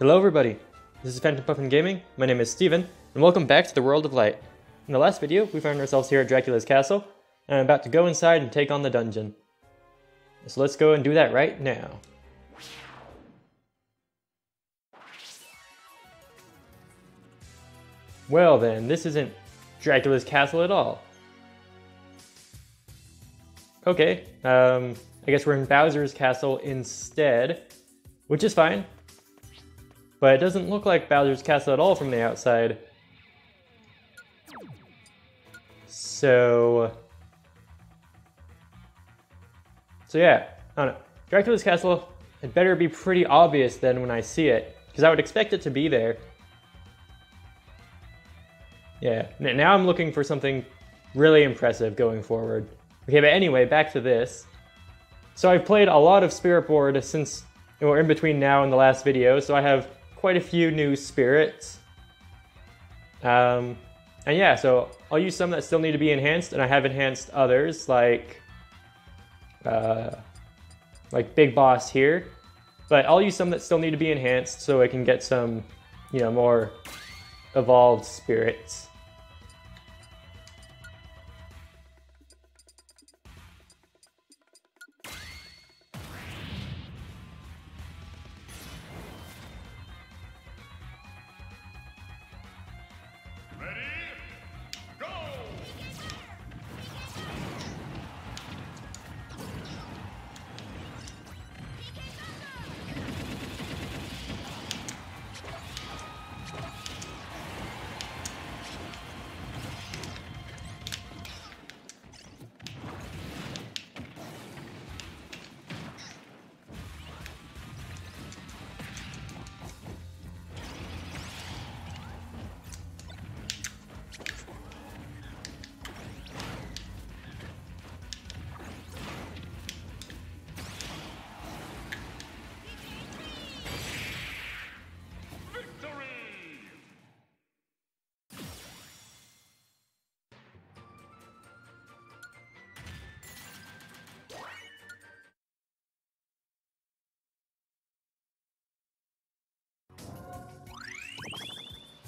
Hello everybody, this is Phantom Puffin Gaming, my name is Steven, and welcome back to the World of Light. In the last video, we found ourselves here at Dracula's castle, and I'm about to go inside and take on the dungeon. So let's go and do that right now. Well then, this isn't Dracula's castle at all. Okay, um, I guess we're in Bowser's castle instead, which is fine. But it doesn't look like Bowser's castle at all from the outside. So... So yeah, I don't know. Dracula's castle, it better be pretty obvious then when I see it, because I would expect it to be there. Yeah, now I'm looking for something really impressive going forward. Okay, but anyway, back to this. So I've played a lot of Spirit Board since, or in between now and the last video, so I have quite a few new spirits. Um, and yeah, so I'll use some that still need to be enhanced, and I have enhanced others, like, uh, like Big Boss here. But I'll use some that still need to be enhanced so I can get some, you know, more evolved spirits.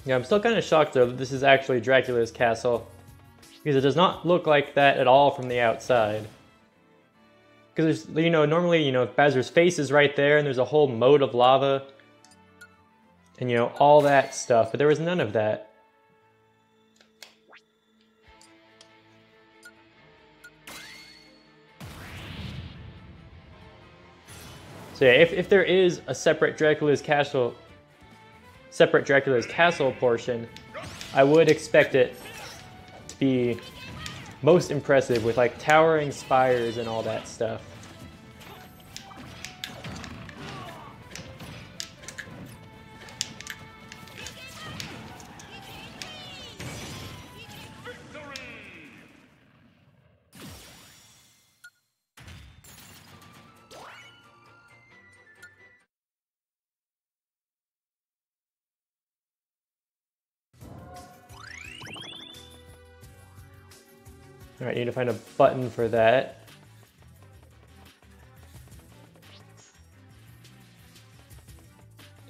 Yeah, I'm still kind of shocked though that this is actually Dracula's castle. Because it does not look like that at all from the outside. Because there's you know, normally, you know, Bowser's face is right there and there's a whole moat of lava. And you know, all that stuff, but there was none of that. So yeah, if, if there is a separate Dracula's castle separate Dracula's castle portion, I would expect it to be most impressive with like towering spires and all that stuff. Alright, need to find a button for that.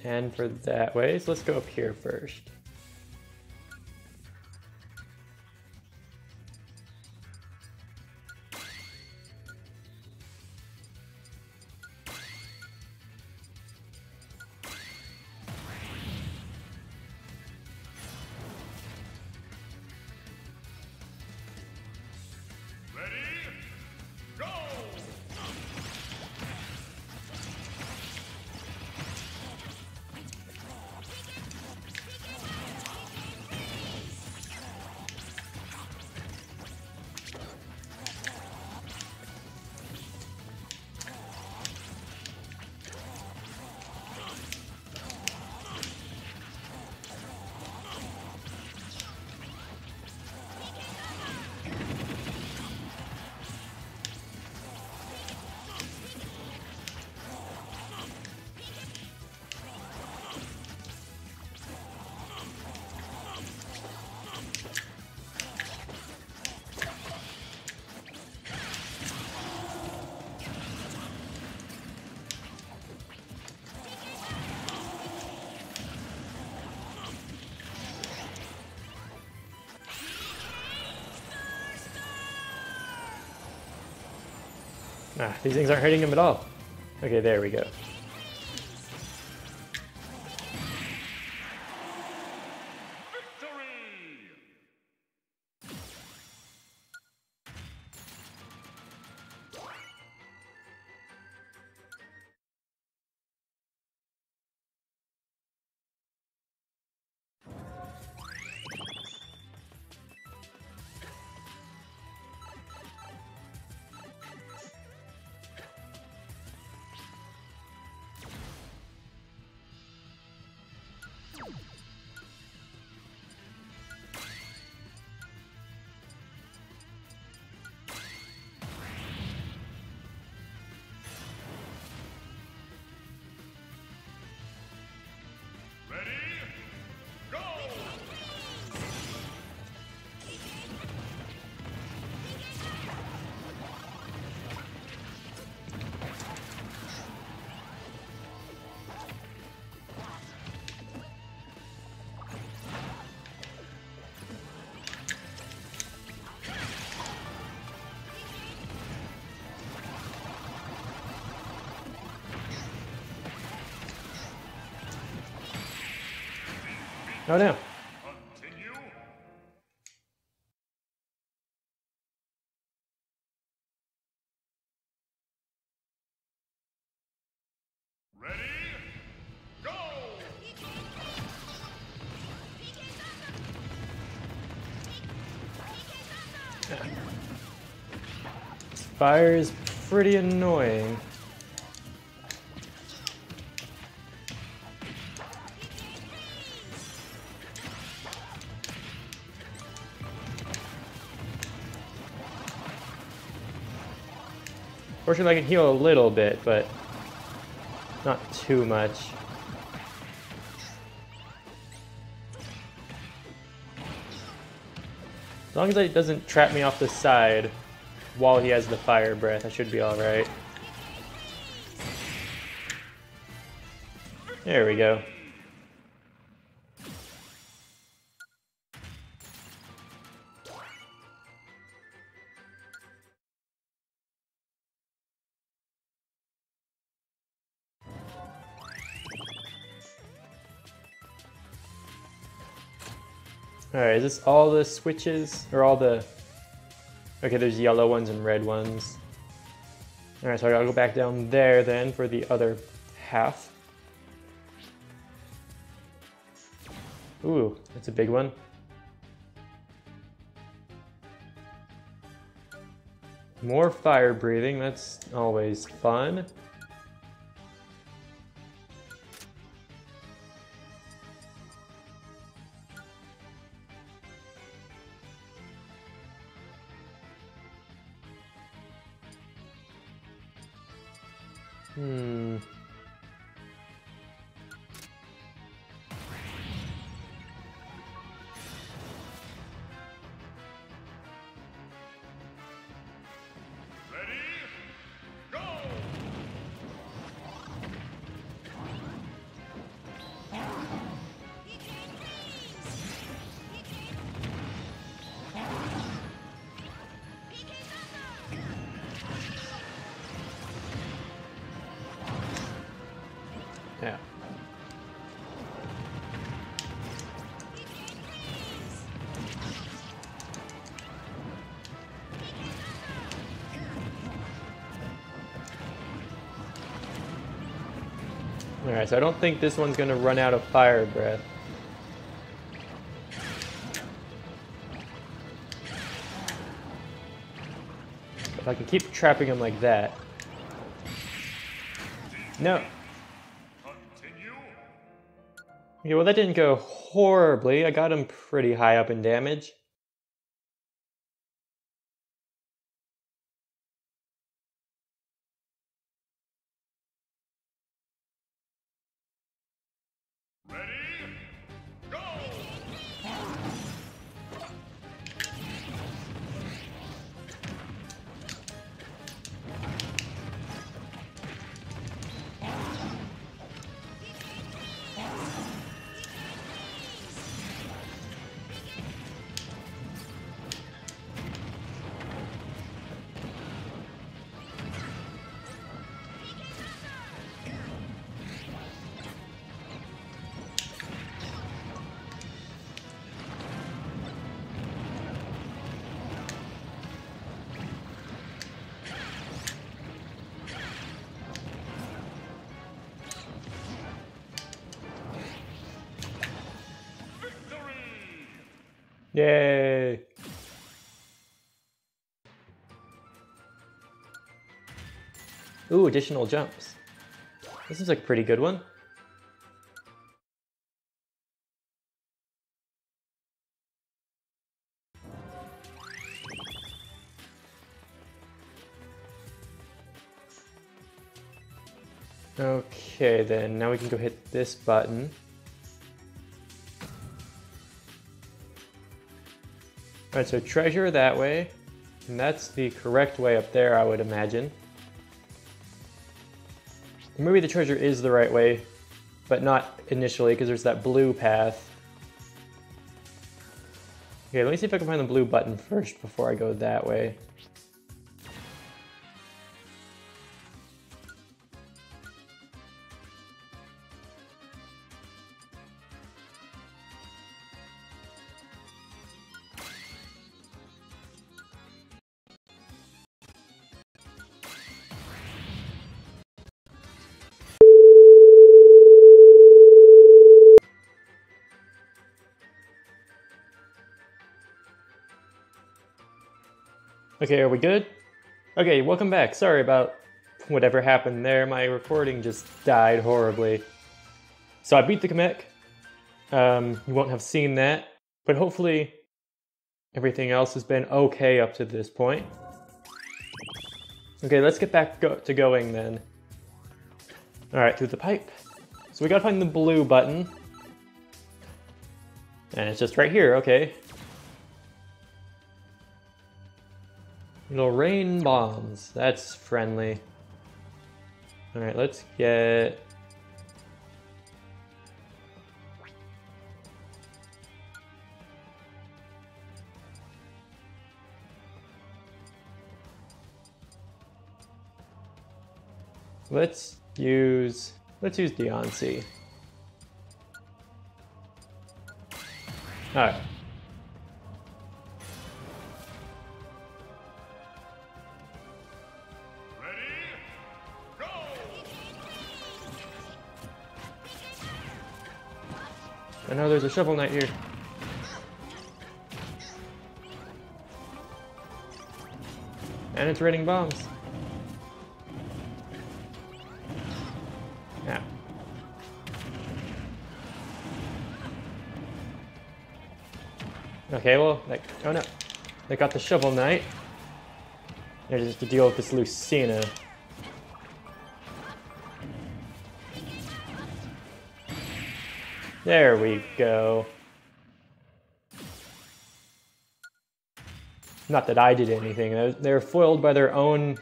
And for that way, so let's go up here first. Ah, these things aren't hurting him at all. Okay, there we go. Oh no. Continue. Ready? Go! Fire is pretty annoying. Fortunately, I can heal a little bit, but not too much. As long as it doesn't trap me off the side while he has the fire breath, I should be alright. There we go. Is this all the switches? Or all the... Okay, there's yellow ones and red ones. Alright, so I gotta go back down there then for the other half. Ooh, that's a big one. More fire breathing, that's always fun. Alright, so I don't think this one's gonna run out of fire breath. If I can keep trapping him like that. No. Okay, well that didn't go horribly. I got him pretty high up in damage. Yay! Ooh, additional jumps. This is a pretty good one. Okay, then now we can go hit this button. Alright, so treasure that way. And that's the correct way up there, I would imagine. Maybe the treasure is the right way, but not initially because there's that blue path. Okay, let me see if I can find the blue button first before I go that way. Okay, are we good? Okay, welcome back. Sorry about whatever happened there. My recording just died horribly. So I beat the Kamek. Um, you won't have seen that, but hopefully everything else has been okay up to this point. Okay, let's get back go to going then. Alright, through the pipe. So we gotta find the blue button. And it's just right here, okay. Rain bombs. That's friendly. Alright, let's get... Let's use... Let's use Deoncé. Alright. Ready? I know there's a shovel knight here. And it's raining bombs. Yeah. Okay, well, like, oh no. They got the shovel knight. There's just to deal with this Lucina. There we go. Not that I did anything. They're- foiled by their own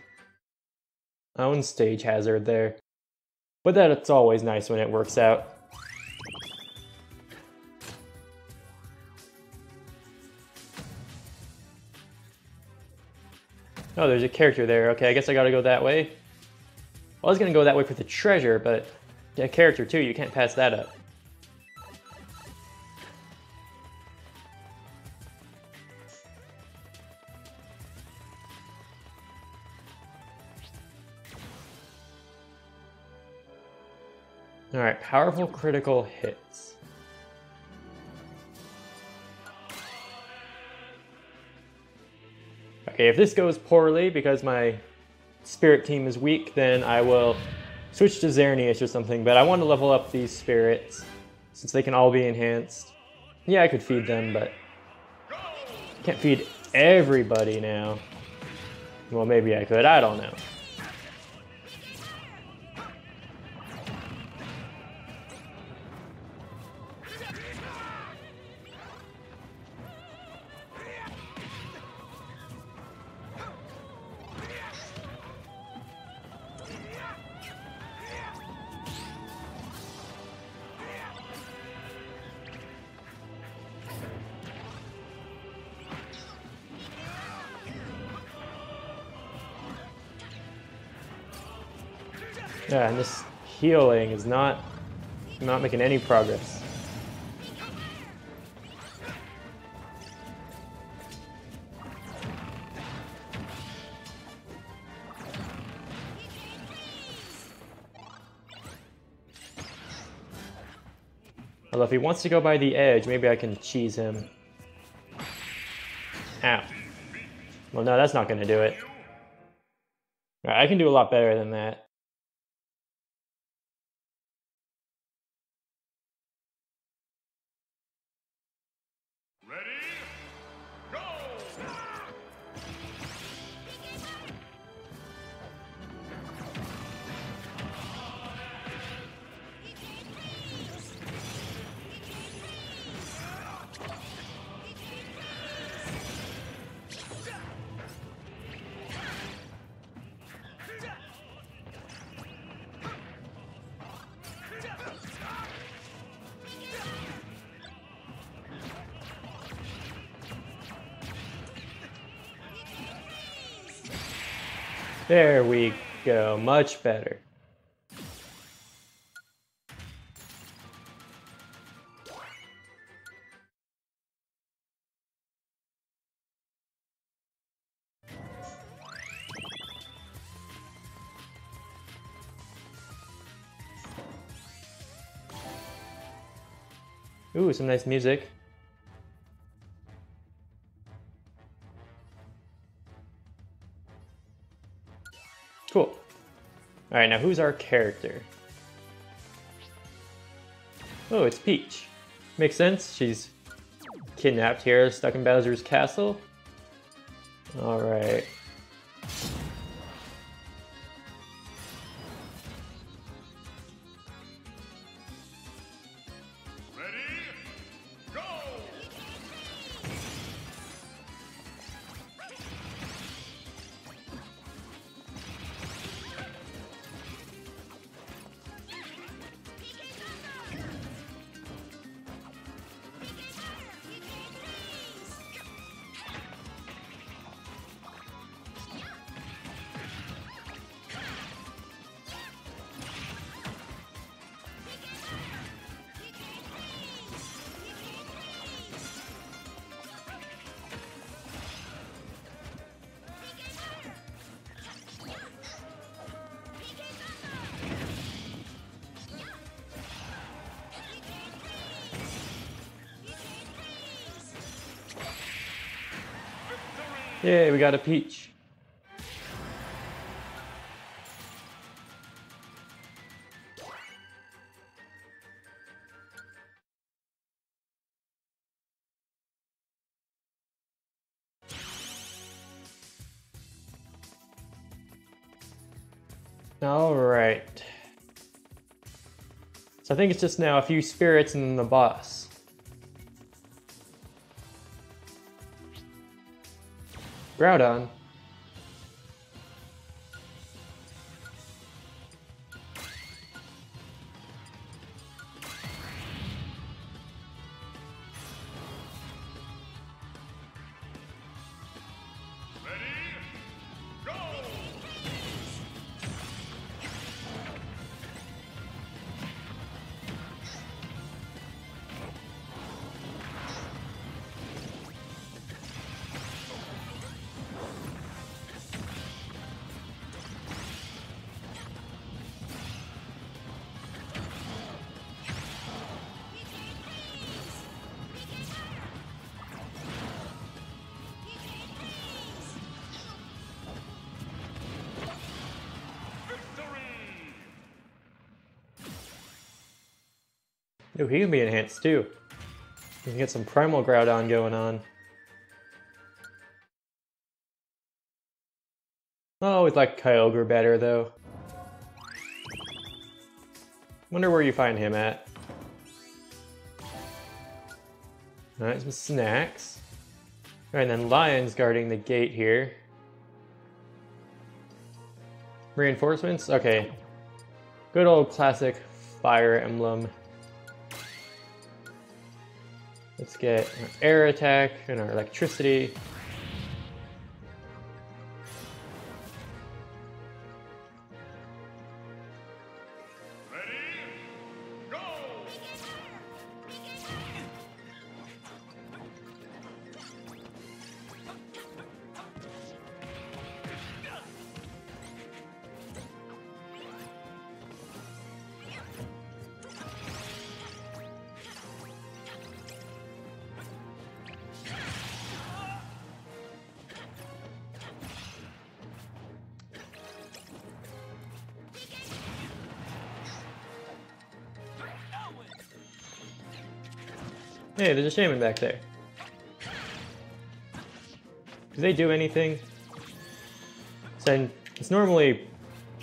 own stage hazard there. But that it's always nice when it works out. Oh, there's a character there. Okay, I guess I gotta go that way. I was gonna go that way for the treasure, but a character too, you can't pass that up. Powerful critical hits. Okay, if this goes poorly because my spirit team is weak, then I will switch to Xerneas or something, but I want to level up these spirits since they can all be enhanced. Yeah, I could feed them, but can't feed everybody now. Well, maybe I could, I don't know. Yeah, and this healing is not not making any progress. Although if he wants to go by the edge, maybe I can cheese him. Ow. Well, no, that's not going to do it. Alright, I can do a lot better than that. There we go. Much better. Ooh, some nice music. Alright, now who's our character? Oh, it's Peach. Makes sense. She's kidnapped here, stuck in Bowser's castle. Alright. Yay, we got a Peach. All right. So I think it's just now a few spirits and then the boss. Groudon. Ooh, he can be enhanced too. You can get some Primal Groudon going on. I always like Kyogre better though. Wonder where you find him at. Alright, some snacks. Alright, then Lion's guarding the gate here. Reinforcements? Okay. Good old classic Fire Emblem. Let's get our air attack and our electricity. Hey, there's a shaman back there. Do they do anything? So it's normally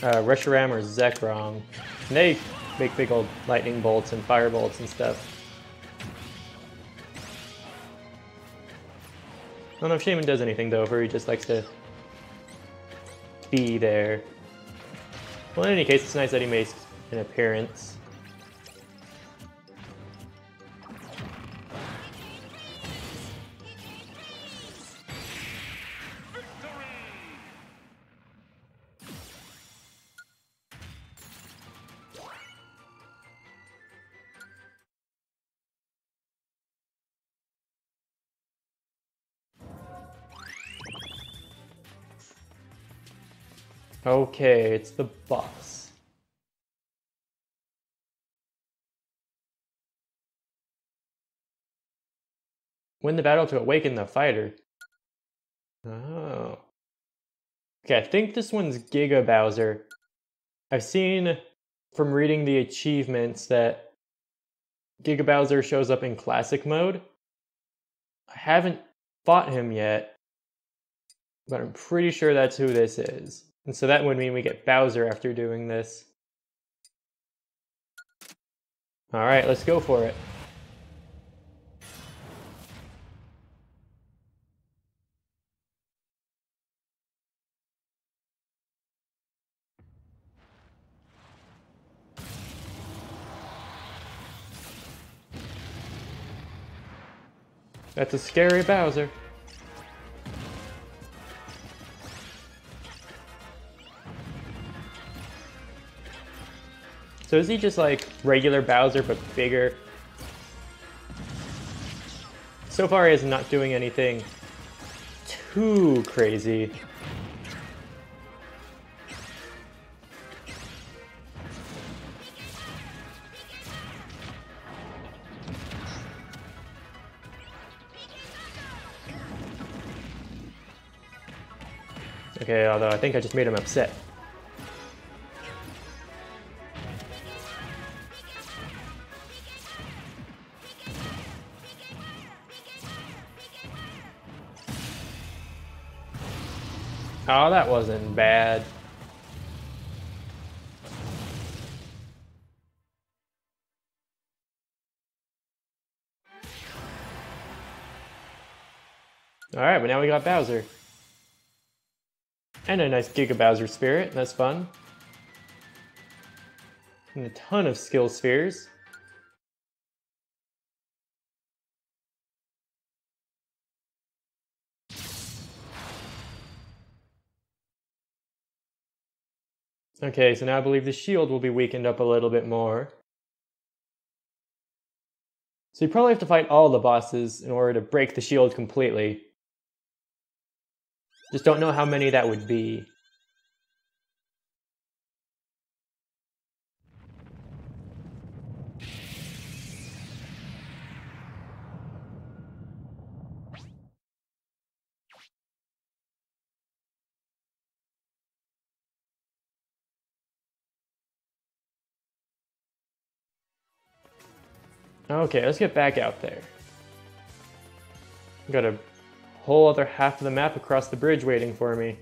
uh, Reshiram or Zekrom. And they make big old lightning bolts and fire bolts and stuff. I don't know if Shaman does anything though, or he just likes to be there. Well, in any case, it's nice that he makes an appearance. Okay, it's the boss. Win the battle to awaken the fighter. Oh. Okay, I think this one's Giga Bowser. I've seen from reading the achievements that Giga Bowser shows up in classic mode. I haven't fought him yet, but I'm pretty sure that's who this is. And so that would mean we get Bowser after doing this. Alright, let's go for it. That's a scary Bowser. So is he just like regular Bowser but bigger? So far he is not doing anything too crazy. Okay, although I think I just made him upset. Wasn't bad. Alright, but now we got Bowser. And a nice Giga Bowser spirit, that's fun. And a ton of skill spheres. Okay, so now I believe the shield will be weakened up a little bit more. So you probably have to fight all the bosses in order to break the shield completely. Just don't know how many that would be. Okay, let's get back out there. Got a whole other half of the map across the bridge waiting for me.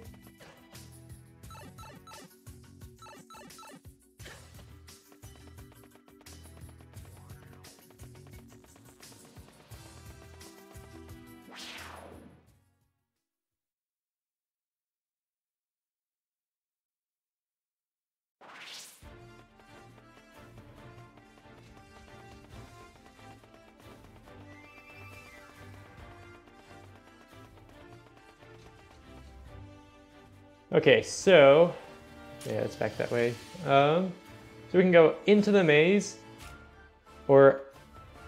Okay, so yeah, it's back that way. Um, so we can go into the maze or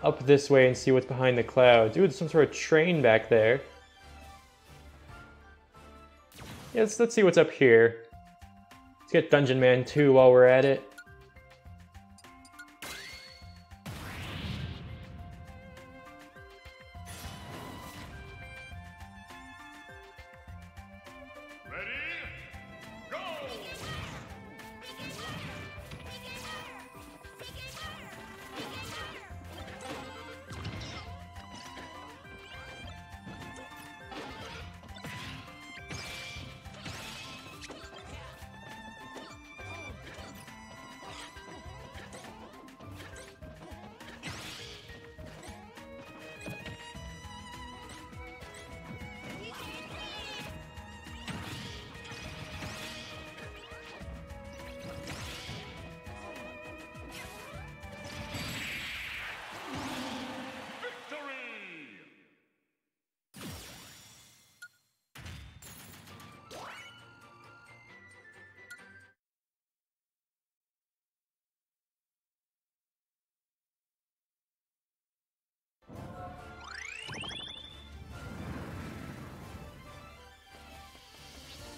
up this way and see what's behind the clouds. Ooh, there's some sort of train back there. Yeah, let's, let's see what's up here. Let's get Dungeon Man 2 while we're at it.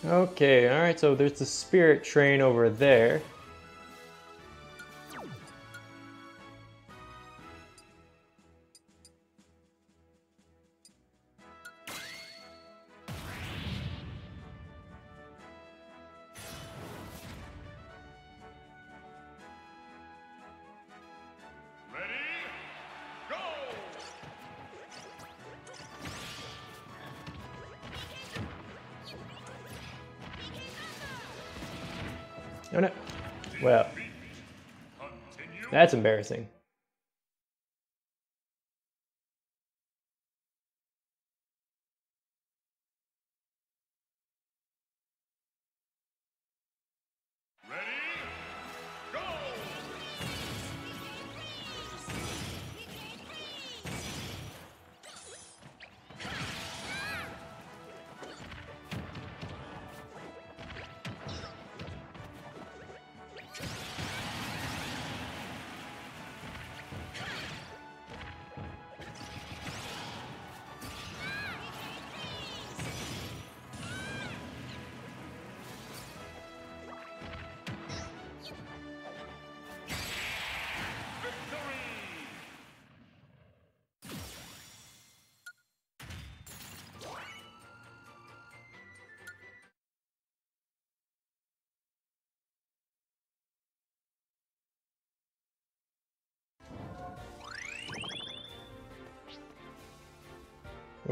Okay, alright, so there's the spirit train over there. That's embarrassing.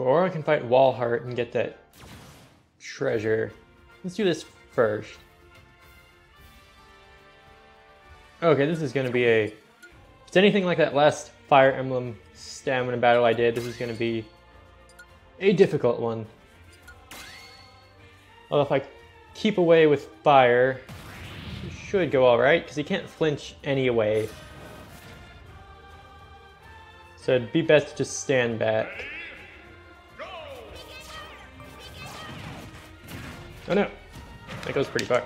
Or I can fight Walhart and get that treasure. Let's do this first. Okay, this is going to be a... If it's anything like that last Fire Emblem stamina battle I did, this is going to be a difficult one. Although if I keep away with fire, should go alright, because he can't flinch anyway. So it'd be best to just stand back. Oh no, that goes pretty far.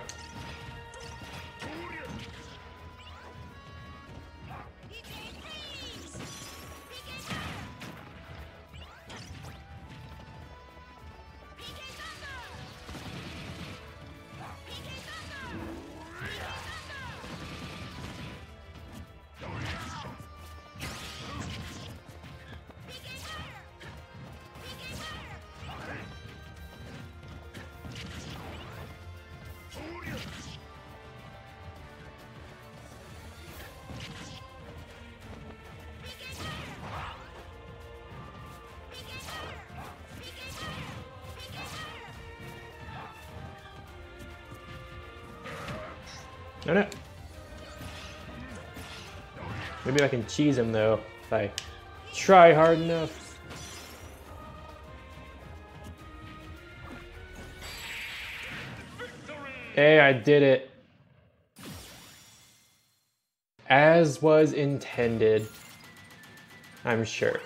Maybe I can cheese him though if I try hard enough. Hey, I did it. As was intended. I'm sure.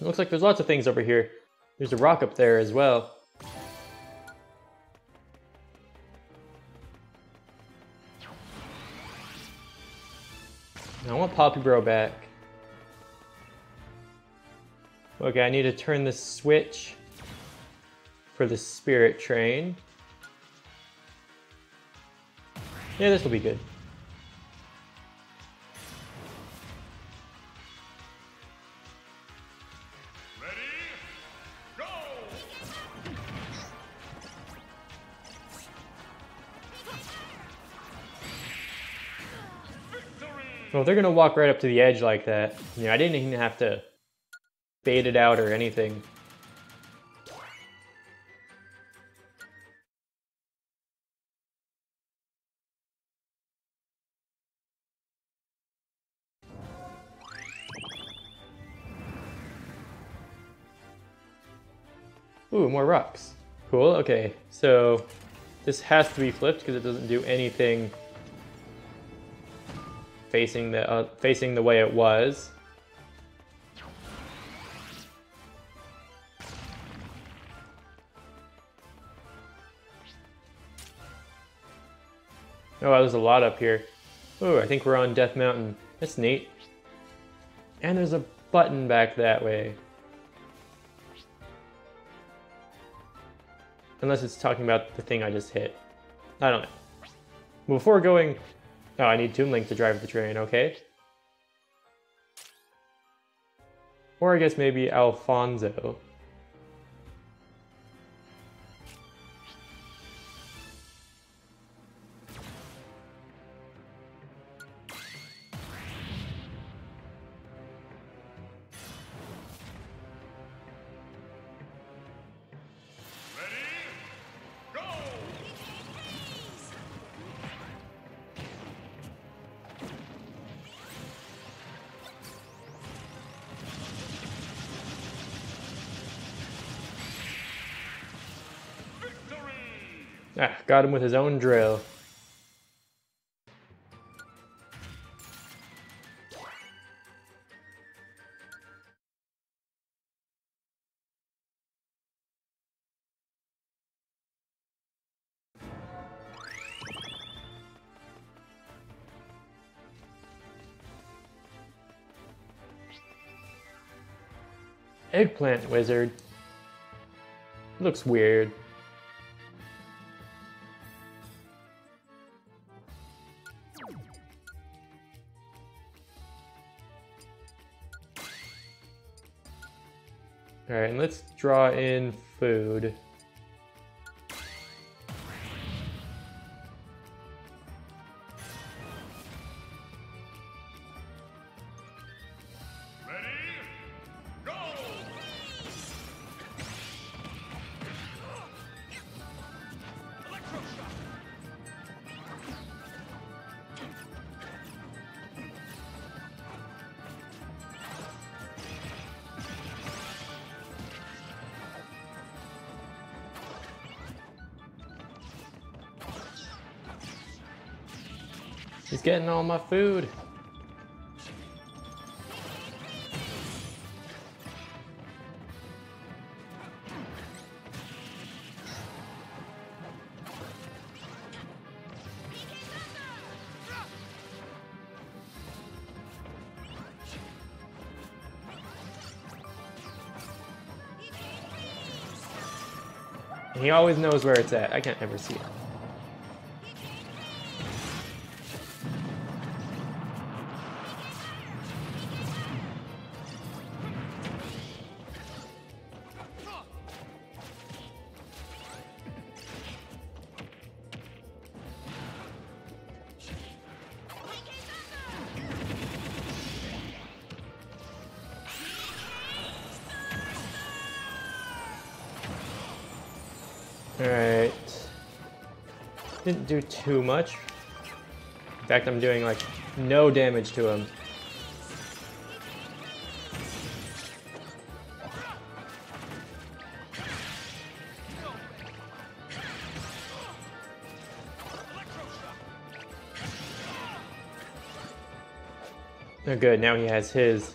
It looks like there's lots of things over here. There's a rock up there as well. I want Poppy Bro back. Okay, I need to turn the switch for the spirit train. Yeah, this will be good. Well, they're gonna walk right up to the edge like that. You know, I didn't even have to bait it out or anything. Ooh, more rocks. Cool, okay. So this has to be flipped because it doesn't do anything facing the uh, facing the way it was. Oh, there's a lot up here. Oh, I think we're on Death Mountain. That's neat. And there's a button back that way. Unless it's talking about the thing I just hit. I don't know. Before going... Oh, I need Toon Link to drive the train, okay. Or I guess maybe Alfonzo. Ah, got him with his own drill. Eggplant wizard. Looks weird. Draw in food. He's getting all my food. He always knows where it's at. I can't ever see it. Alright. Didn't do too much. In fact, I'm doing like no damage to him. Oh good, now he has his.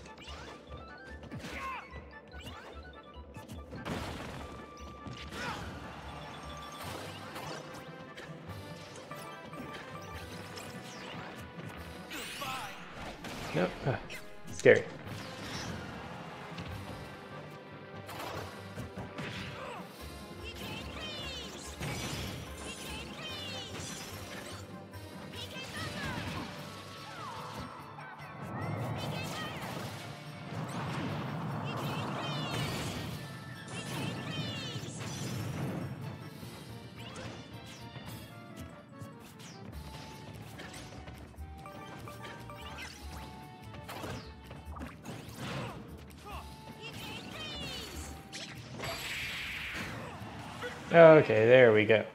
Okay, there we go.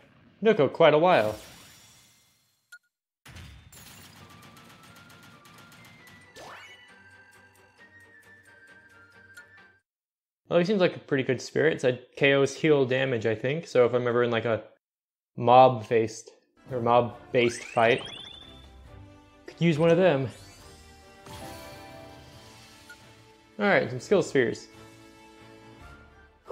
Took quite a while. Well, he seems like a pretty good spirit. It said KO's heal damage, I think. So if I'm ever in like a mob-faced or mob-based fight, could use one of them. Alright, some skill spheres.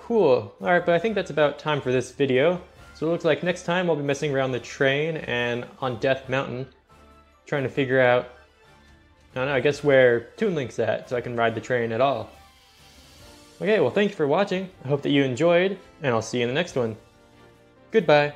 Cool. Alright, but I think that's about time for this video. So it looks like next time I'll be messing around the train and on Death Mountain, trying to figure out, I don't know, I guess where Toon Link's at so I can ride the train at all. Okay, well thank you for watching. I hope that you enjoyed, and I'll see you in the next one. Goodbye.